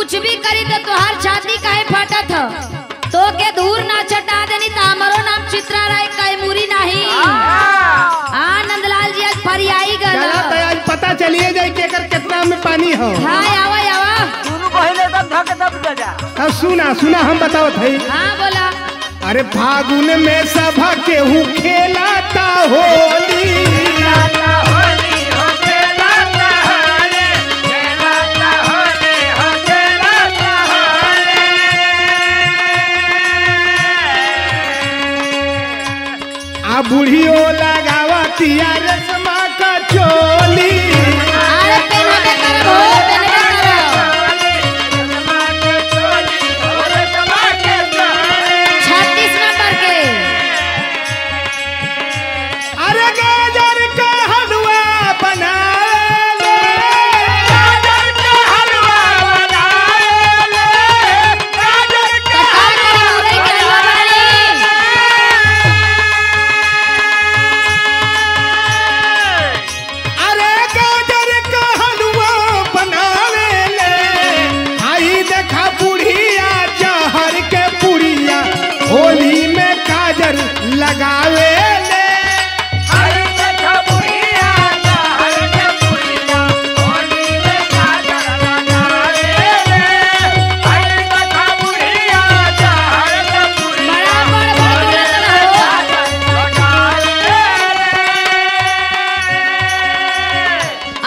कुछ भी करी तो तुहार छाती काहे फाटत ह? तो के दूर ना चटा देनी तो हमारो नाम चित्रा राय कैमुरी नहीं। हाँ नंदलाल जी आज फरियाई गल। चला तो आज पता चलिए जाए कि एकर कितना में पानी हो। हाँ आवा आवा। अब सुना सुना हम बताओ भाई। हाँ बोला। अरे फागुन में सभा केहू खेलाता होली। लगावतिया रसमा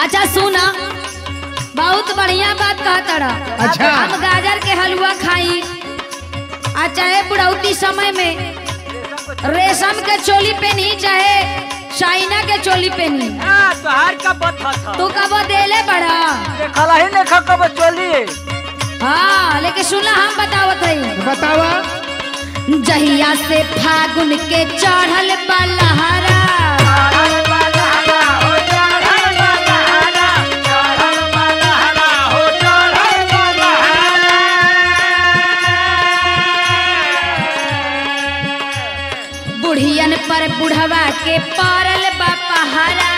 अच्छा सुना। बहुत बढ़िया बात कहत रहा अच्छा। हम गाजर के हलवा खाई। आ चाहे बुढ़ौती समय में रेशम के चोली पहनी चाहे चाइना के चोली पहनी। तोहार का बत था तू कबो देले बड़ा? देखला ही नहीं कब चलिए हाँ लेकिन सुना हम बतावत हई। बतावा। जहिया से फागुन के चढ़ल बलहरा। बुढ़वा के पारल बा पहारा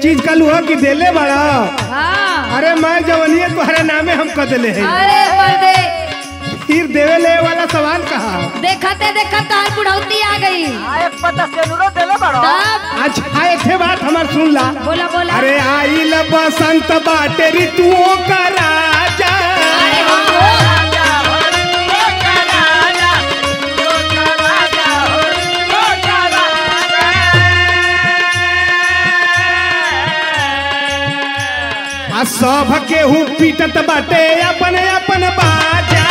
चीज़ कल हुआ कि देले बड़ा। हाँ। अरे मैं जवनिए तुम्हारे नामे हम कदले देले है। अरे मर्दे तीर देवे ले वाला सवाल कहा? देखते देखते तोहर बुढ़ौती आ गई। पता से देले बड़ो। अच्छा एक बात हमार सुन ला। बोला बोला। अरे आई बसंत बाटे ऋतुओं का राजा। सब केहू पीटत बाटे अपन अपन बाजा।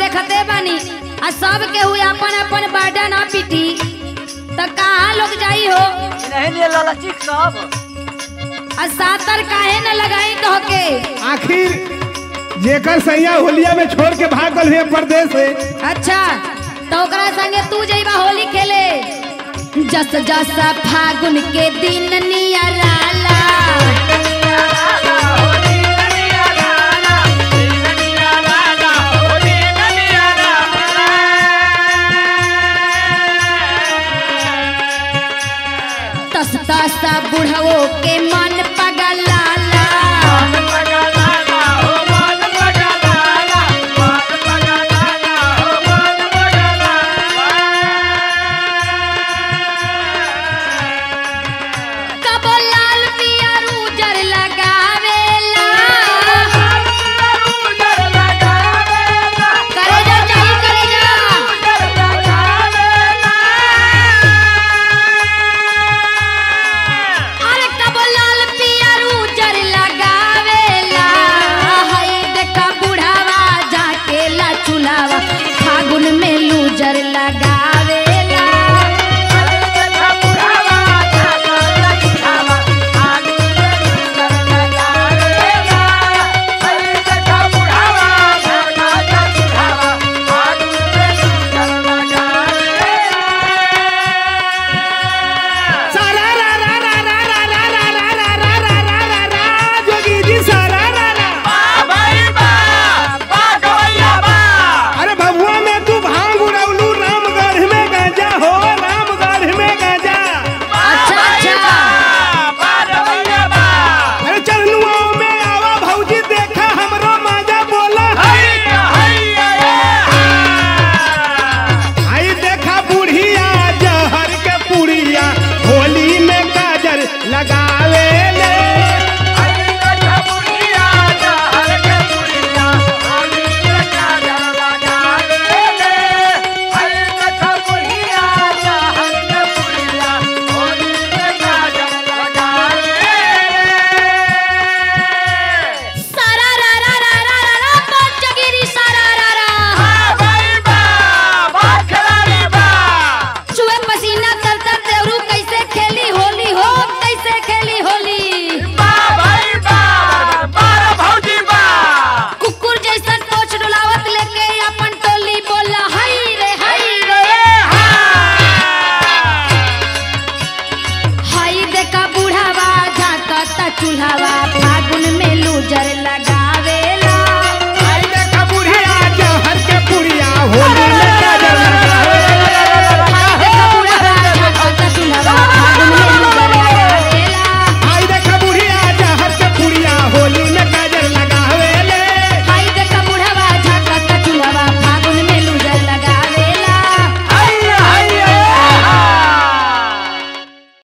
देखते बानी। आ सब के हुए अपन अपन बाडा ना पीटी। त कहाँ लोग जाई हो? नहीं लिए लालची सब। आ सातर काहे न लगाई तो के आखिर जेकर सैया होलिया में छोड़ के भागल हुए परदेश है अच्छा तो ओकरा संगे तू जइबा होली खेले। जस जस फागुन के दिन नियराला कसता सा बुढ़ाओ के मन पर लगावे।